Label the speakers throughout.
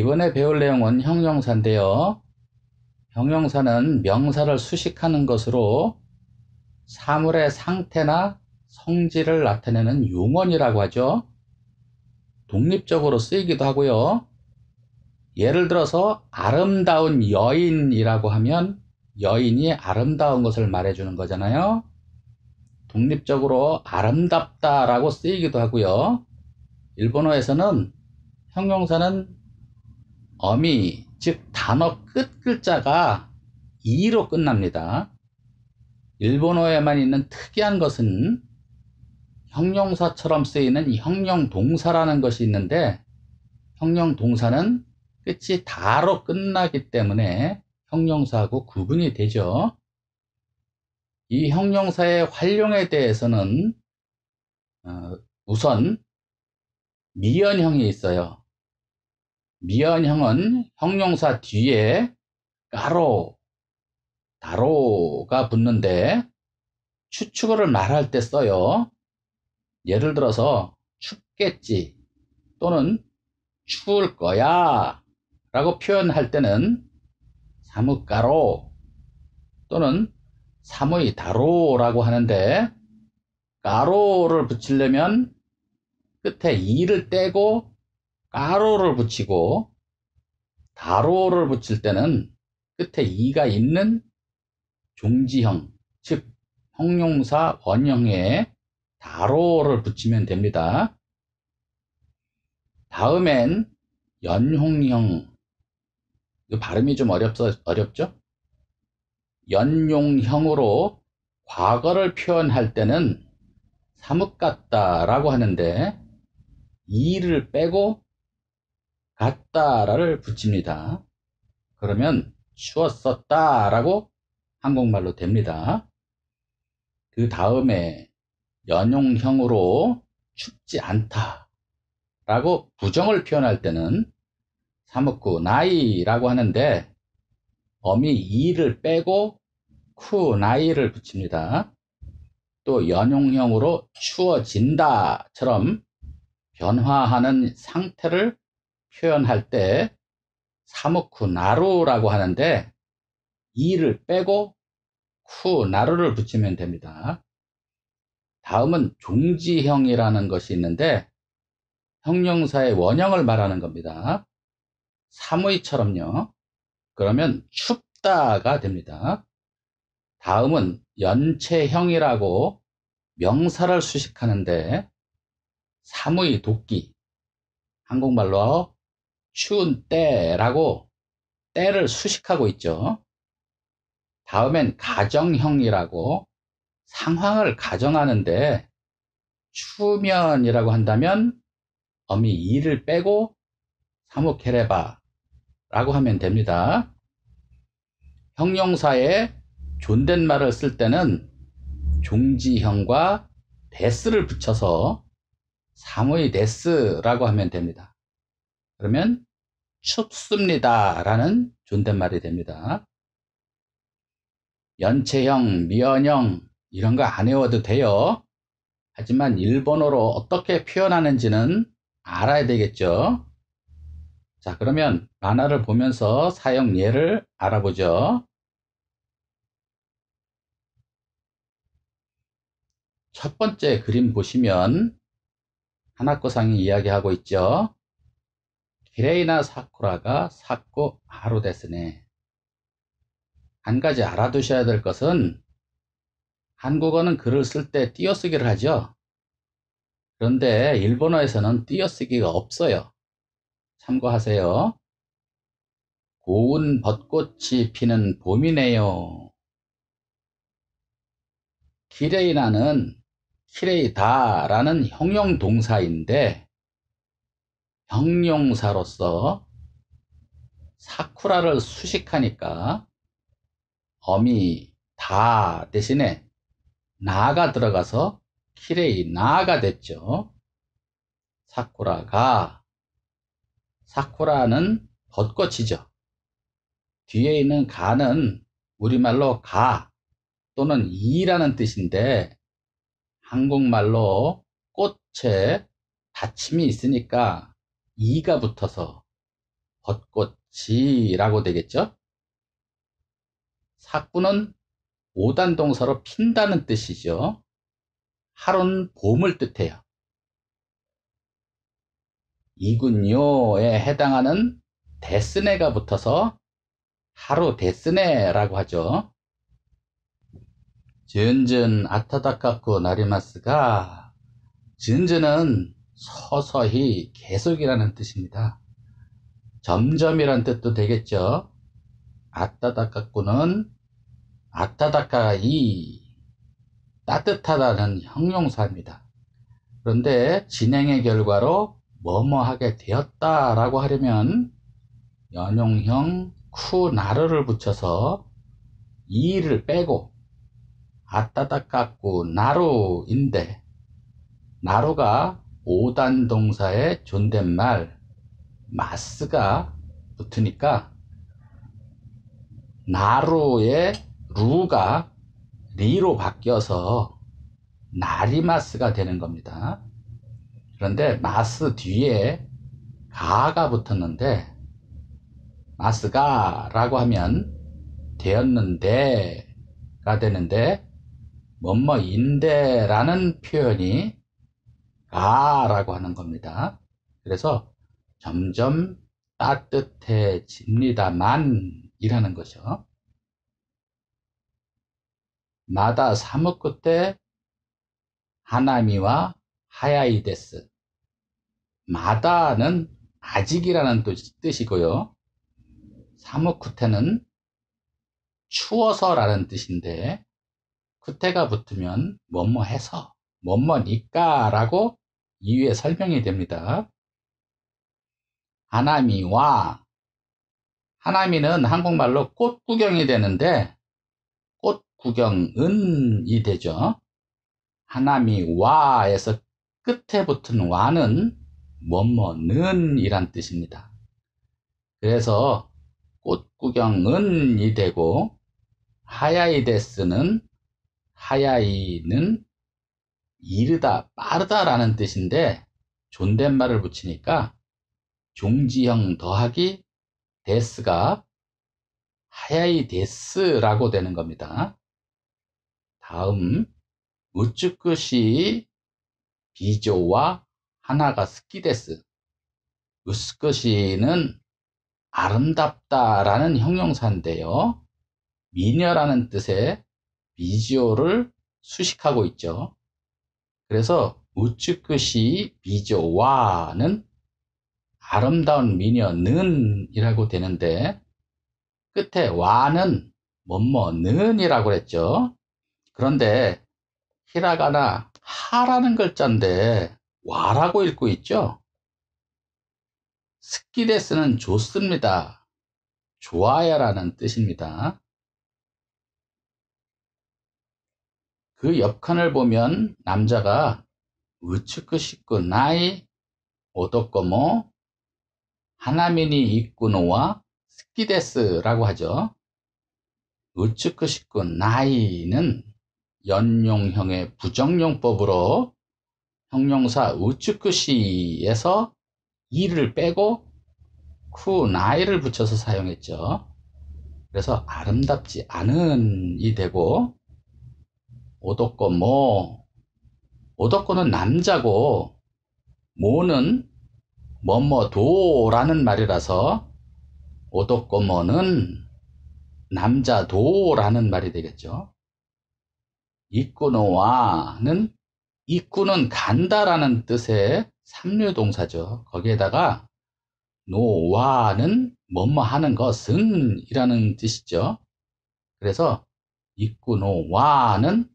Speaker 1: 이번에 배울 내용은 형용사인데요. 형용사는 명사를 수식하는 것으로 사물의 상태나 성질을 나타내는 용언이라고 하죠. 독립적으로 쓰이기도 하고요. 예를 들어서 아름다운 여인이라고 하면 여인이 아름다운 것을 말해주는 거잖아요. 독립적으로 아름답다라고 쓰이기도 하고요. 일본어에서는 형용사는 어미, 즉 단어 끝 글자가 이로 끝납니다. 일본어에만 있는 특이한 것은 형용사처럼 쓰이는 형용동사라는 것이 있는데 형용동사는 끝이 다로 끝나기 때문에 형용사하고 구분이 되죠. 이 형용사의 활용에 대해서는 어, 우선 미연형이 있어요. 미연형은 형용사 뒤에 가로, 다로가 붙는데 추측어를 말할 때 써요. 예를 들어서 춥겠지 또는 추울 거야 라고 표현할 때는 사뭇가로 또는 사무이 다로라고 하는데 가로를 붙이려면 끝에 이를 떼고 가로를 붙이고 다로를 붙일 때는 끝에 이가 있는 종지형, 즉 형용사 원형에 다로를 붙이면 됩니다. 다음엔 연용형, 발음이 좀 어렵서, 어렵죠? 연용형으로 과거를 표현할 때는 사뭇 같다라고 하는데 이를 빼고 같다를 붙입니다. 그러면 추웠었다 라고 한국말로 됩니다. 그 다음에 연용형으로 춥지 않다 라고 부정을 표현할 때는 사묵구 나이라고 하는데 어미 이를 빼고 쿠 나이를 붙입니다. 또 연용형으로 추워진다처럼 변화하는 상태를 표현할 때 사무쿠 나루라고 하는데 이를 빼고 쿠 나루를 붙이면 됩니다. 다음은 종지형이라는 것이 있는데 형용사의 원형을 말하는 겁니다. 사무이처럼요. 그러면 춥다가 됩니다. 다음은 연체형이라고 명사를 수식하는데 사무이 도끼 한국말로 추운 때라고 때를 수식하고 있죠. 다음엔 가정형이라고 상황을 가정하는데 추면이라고 한다면 어미 이를 빼고 사무케레바 라고 하면 됩니다. 형용사에 존댓말을 쓸 때는 종지형과 데스를 붙여서 사무이 데스라고 하면 됩니다. 그러면 춥습니다 라는 존댓말이 됩니다. 연체형, 미연형 이런 거 안 외워도 돼요. 하지만 일본어로 어떻게 표현하는지는 알아야 되겠죠. 자, 그러면 만화를 보면서 사용 예를 알아보죠. 첫 번째 그림 보시면 하나코상이 이야기하고 있죠. 기레이나 사쿠라가 사쿠 하루 데스네. 한 가지 알아두셔야 될 것은 한국어는 글을 쓸 때 띄어쓰기를 하죠. 그런데 일본어에서는 띄어쓰기가 없어요. 참고하세요. 고운 벚꽃이 피는 봄이네요. 키레이나는 키레이다라는 형용 동사인데 형용사로서 사쿠라를 수식하니까 어미 다 대신에 나가 들어가서 키레이 나가 됐죠. 사쿠라가 사쿠라는 벚꽃이죠. 뒤에 있는 가는 우리말로 가 또는 이라는 뜻인데 한국말로 꽃에 받침이 있으니까 이가 붙어서 벚꽃이라고 되겠죠? 사쿠는 오단 동사로 핀다는 뜻이죠. 하루는 봄을 뜻해요. 이군요에 해당하는 데스네가 붙어서 하루 데스네라고 하죠. 전전 아타다카쿠 나리마스가 전전은 서서히 계속이라는 뜻입니다. 점점이란 뜻도 되겠죠. 아타다카쿠는 아타다카이 따뜻하다는 형용사입니다. 그런데 진행의 결과로 뭐뭐 하게 되었다라고 하려면 연용형 쿠나르를 붙여서 이를 빼고 아따다깎고 나루인데 나루가 오단 동사의 존댓말 마스가 붙으니까 나루의 루가 리로 바뀌어서 나리마스가 되는 겁니다. 그런데 마스 뒤에 가가 붙었는데 마스가라고 하면 되었는데가 되는데 뭐뭐인데라는 표현이 가라고 하는 겁니다. 그래서 점점 따뜻해집니다만 이라는 거죠. 마다 사무 끝에 하나미와 하야이데스 마다는 아직이라는 뜻이고요. 사무 쿠테는 추워서라는 뜻인데 쿠테가 붙으면 뭐뭐 해서 뭐뭐니까 라고 이유에 설명이 됩니다. 하나미와 하나미는 한국말로 꽃 구경이 되는데 꽃 구경은이 되죠. 하나미와에서 끝에 붙은 와는 뭐뭐는 이란 뜻입니다. 그래서 꽃 구경은이 되고 하야이데스는 하야이는 이르다 빠르다라는 뜻인데 존댓말을 붙이니까 종지형 더하기 데스가 하야이 데스라고 되는 겁니다. 다음 우츠쿠시 비조와 하나가 스키데스 우스쿠시는 아름답다라는 형용사인데요. 미녀라는 뜻의 비지오를 수식하고 있죠. 그래서 우츠쿠시 비조와는 아름다운 미녀는 이라고 되는데 끝에 와는 뭐뭐는 이라고 그랬죠. 그런데 히라가나 하라는 글자인데 와라고 읽고 있죠. 스키데스는 좋습니다. 좋아요라는 뜻입니다. 그 옆칸을 보면 남자가 우츠쿠시쿠 나이 오도코모 하나미니 이쿠노와 스키데스라고 하죠. 우츠쿠시쿠 나이는 연용형의 부정용법으로 형용사 우츠쿠시에서 이를 빼고 쿠 나이를 붙여서 사용했죠. 그래서 아름답지 않은이 되고 오도꼬 모 오도꼬는 남자고 모는 뭐뭐도라는 말이라서 오도꼬 모는 남자도라는 말이 되겠죠. 이꾸노와는 이꾸는 간다라는 뜻의 삼류동사죠. 거기에다가 노와는 뭐뭐 하는 것은 이라는 뜻이죠. 그래서 이꾸노와는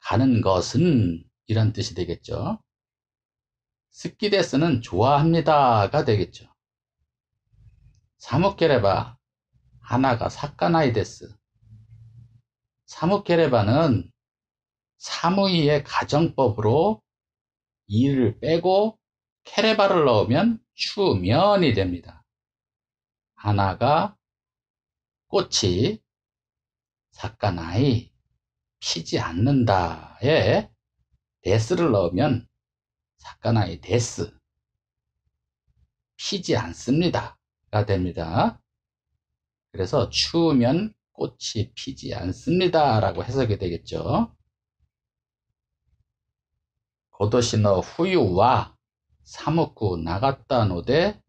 Speaker 1: 가는 것은 이란 뜻이 되겠죠. 스키데스는 좋아합니다가 되겠죠. 사무케레바 하나가 사카나이데스 사무케레바는 사무이의 가정법으로 이를 빼고 케레바를 넣으면 추면이 됩니다. 하나가 꽃이 사카나이 피지 않는다에 데스를 넣으면 사카나이 데스 피지 않습니다가 됩니다. 그래서 추우면 꽃이 피지 않습니다 라고 해석이 되겠죠. 고도시너 후유와 사먹고 나갔다 노데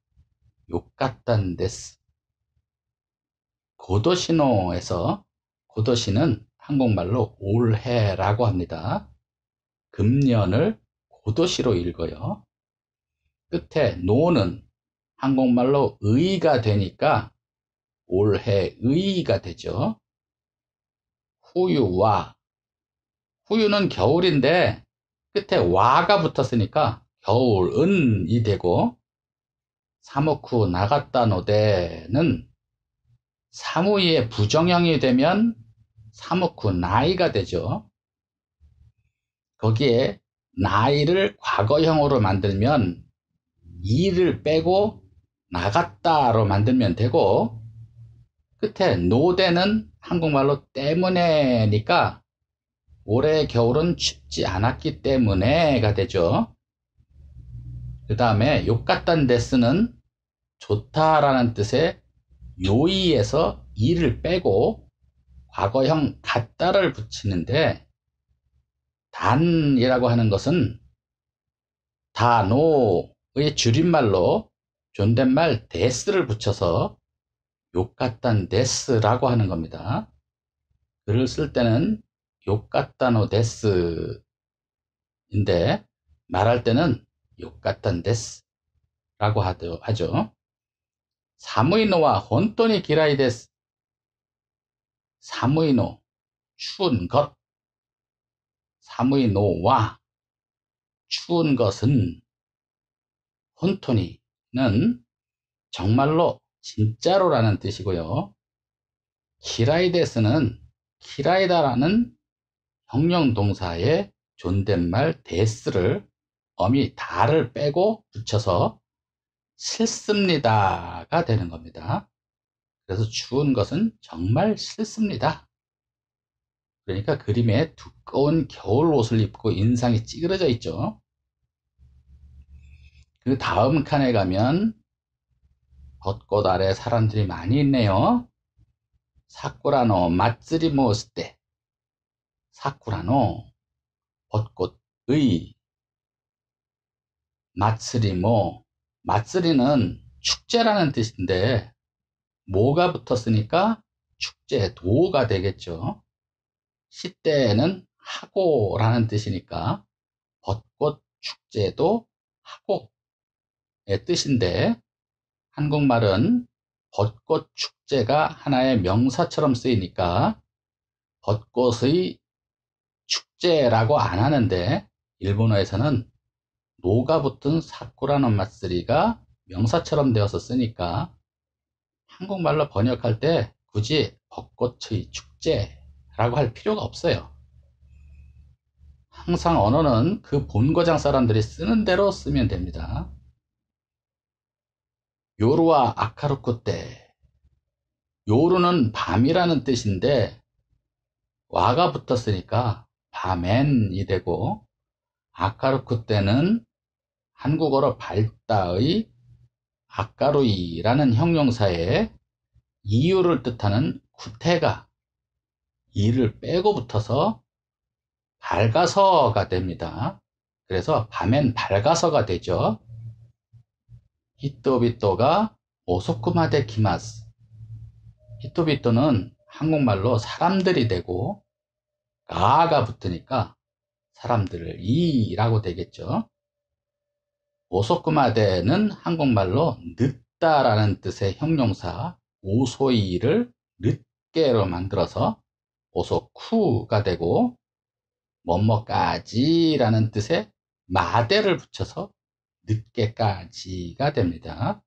Speaker 1: 욕갔단 데스 고도시노에서 고도시는 한국말로 올해라고 합니다. 금년을 고도시로 읽어요. 끝에 노는 한국말로 의가 되니까 올해의가 되죠. 후유와 후유는 겨울인데 끝에 와가 붙었으니까 겨울은이 되고 사무쿠 나갔다 노대는 사무이의 부정형이 되면 사무쿠 나이가 되죠. 거기에 나이를 과거형으로 만들면 이를 빼고 나갔다로 만들면 되고 끝에 노대는 한국말로 때문에니까 올해 겨울은 춥지 않았기 때문에가 되죠. 그 다음에 욕같단 데스는 좋다라는 뜻의 요이에서 이를 빼고 과거형 같다를 붙이는데 단이라고 하는 것은 다노의 줄임말로 존댓말 です를 붙여서 욕같단 데스라고 하는 겁니다. 글을 쓸 때는 욕같다노 데스인데 말할 때는 욕같단 데스라고 하죠. 寒いのは本当に嫌いです 寒いの 추운 것 사무이노와 추운 것은 혼토니는 정말로 진짜로라는 뜻이고요. 키라이데스는 키라이다라는 형용 동사의 존댓말 데스를 어미 다를 빼고 붙여서 싫습니다가 되는 겁니다. 그래서 추운 것은 정말 싫습니다. 그러니까 그림에 두꺼운 겨울 옷을 입고 인상이 찌그러져 있죠. 그 다음 칸에 가면 벚꽃 아래 사람들이 많이 있네요. 사쿠라노 마츠리 모스테 사쿠라노 벚꽃의 마츠리모 마츠리는 축제라는 뜻인데 모가 붙었으니까 축제 도가 되겠죠. 시대에는 하고라는 뜻이니까 벚꽃 축제도 하고의 뜻인데 한국말은 벚꽃 축제가 하나의 명사처럼 쓰이니까 벚꽃의 축제라고 안 하는데 일본어에서는 노가 붙은 사쿠라는 마쓰리가 명사처럼 되어서 쓰니까 한국말로 번역할 때 굳이 벚꽃의 축제라고 할 필요가 없어요. 항상 언어는 그 본고장 사람들이 쓰는 대로 쓰면 됩니다. 요루와 아카루쿠 때 요루는 밤이라는 뜻인데 와가 붙었으니까 밤엔이 되고 아카루쿠 때는 한국어로 밝다의 아까루이라는 형용사에 이유를 뜻하는 구태가 이를 빼고 붙어서 밝아서가 됩니다. 그래서 밤엔 밝아서가 되죠. 히토비토가 오소쿠마데 키마스. 히토비토는 한국말로 사람들이 되고 가가 붙으니까 사람들을 이라고 되겠죠. 오소쿠마데는 한국말로 늦다라는 뜻의 형용사 오소이를 늦게로 만들어서 오소쿠가 되고 뭐뭐까지라는 뜻의 마대를 붙여서 늦게까지가 됩니다.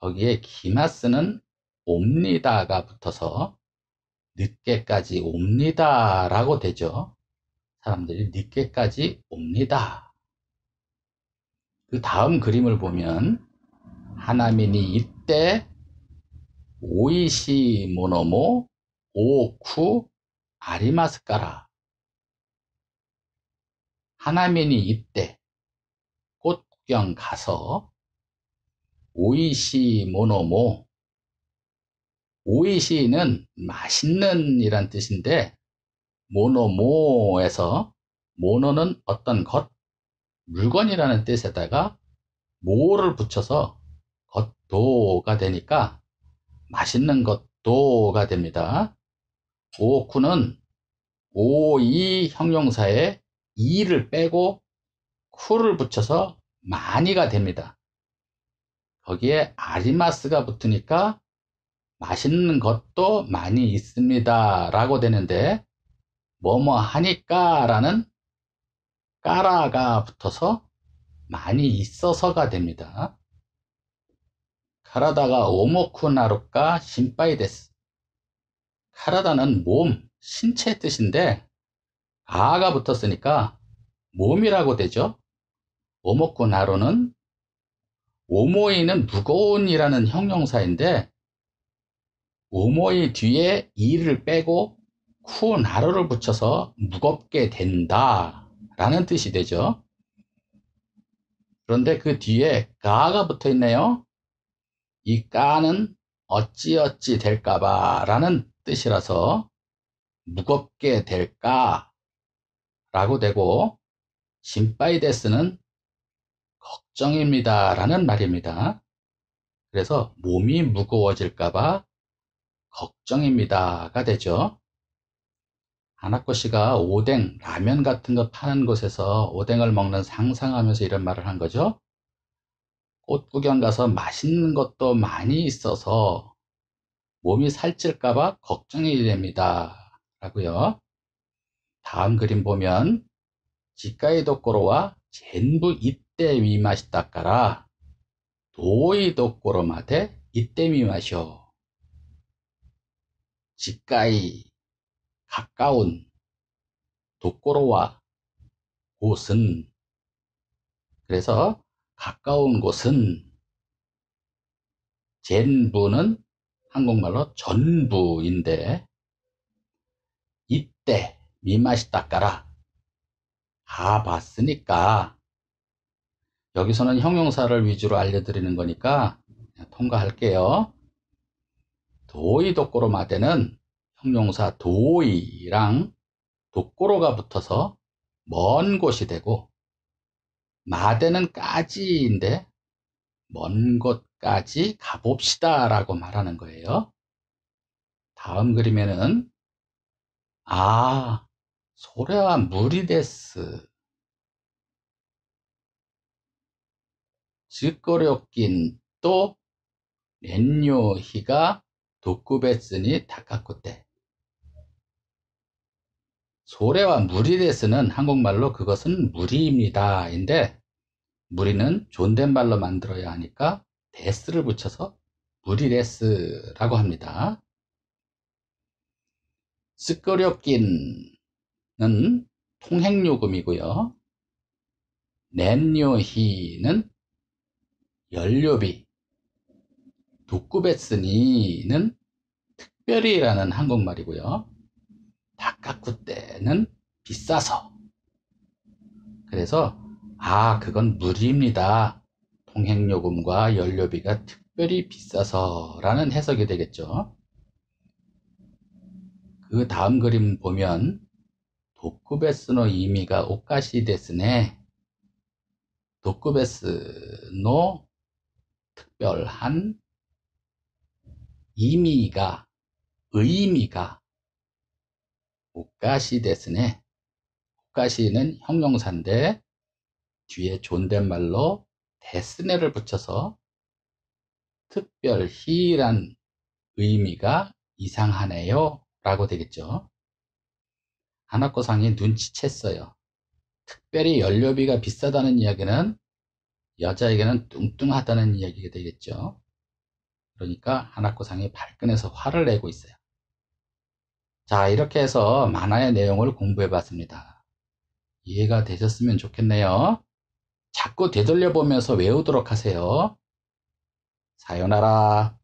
Speaker 1: 거기에 기마스는 옵니다가 붙어서 늦게까지 옵니다라고 되죠. 사람들이 늦게까지 옵니다. 그 다음 그림을 보면 하나민이 이때 오이시 모노모 오쿠 아리마스까라. 하나민이 이때 꽃 구경 가서 오이시 모노모 오이시는 맛있는 이란 뜻인데 모노모에서 모노는 어떤 것 물건이라는 뜻에다가 모를 붙여서 겉도가 되니까 맛있는 것도가 됩니다. 오쿠는 오이 형용사에 이를 빼고 쿠를 붙여서 많이가 됩니다. 거기에 아리마스가 붙으니까 맛있는 것도 많이 있습니다 라고 되는데 뭐뭐 하니까 라는 까라가 붙어서 많이 있어서가 됩니다. 카라다가 오모쿠나루까 신바이 데스. 카라다는 몸, 신체 뜻인데 아가 붙었으니까 몸이라고 되죠. 오모쿠나루는 오모이는 무거운이라는 형용사인데 오모이 뒤에 이를 빼고 쿠나루를 붙여서 무겁게 된다 라는 뜻이 되죠. 그런데 그 뒤에 가가 붙어 있네요. 이 까는 어찌어찌 될까봐 라는 뜻이라서 무겁게 될까 라고 되고 심바이데스는 걱정입니다 라는 말입니다. 그래서 몸이 무거워질까봐 걱정입니다가 되죠. 하나코 씨가 오뎅, 라면 같은 거 파는 곳에서 오뎅을 먹는 상상하면서 이런 말을 한 거죠. 꽃 구경 가서 맛있는 것도 많이 있어서 몸이 살찔까봐 걱정이 됩니다. 라고요. 다음 그림 보면 지카이 도코로와 전부 이때 미마시다까라 도이 도코로마데 이때 미마쇼 지카이 가까운 도코로와 곳은 그래서 가까운 곳은 젠부는 한국말로 전부인데 이때 미마시 닦아라 가봤으니까 여기서는 형용사를 위주로 알려드리는 거니까 통과할게요. 도이 도꼬로 마대는 형용사 도이랑 도꼬로가 붙어서 먼 곳이 되고 마대는 까지인데 먼 곳까지 가봅시다 라고 말하는 거예요. 다음 그림에는 아 소래와 물이 데스 즉거렸긴 또 렌요히가 도쿠베스니 다카쿠테 소래와 무리데스는 한국말로 그것은 무리입니다. 인데 무리는 존댓말로 만들어야 하니까 데스를 붙여서 무리데스라고 합니다. 스꺼려낀는 통행요금이고요. 낸요히는 연료비, 도쿠베스니는 특별히라는 한국말이고요. 때는 비싸서. 그래서 아 그건 무리입니다. 통행요금과 연료비가 특별히 비싸서 라는 해석이 되겠죠. 그 다음 그림 보면 도쿠베스노 이미가 오카시 데스네 도쿠베스노 특별한 이미가 의미가 오카시 데스네 오카시는 형용사인데 뒤에 존댓말로 데스네를 붙여서 특별히란 의미가 이상하네요 라고 되겠죠. 하나코상이 눈치챘어요. 특별히 연료비가 비싸다는 이야기는 여자에게는 뚱뚱하다는 이야기가 되겠죠. 그러니까 하나코상이 발끈해서 화를 내고 있어요. 자, 이렇게 해서 만화의 내용을 공부해 봤습니다. 이해가 되셨으면 좋겠네요. 자꾸 되돌려 보면서 외우도록 하세요. 사요나라.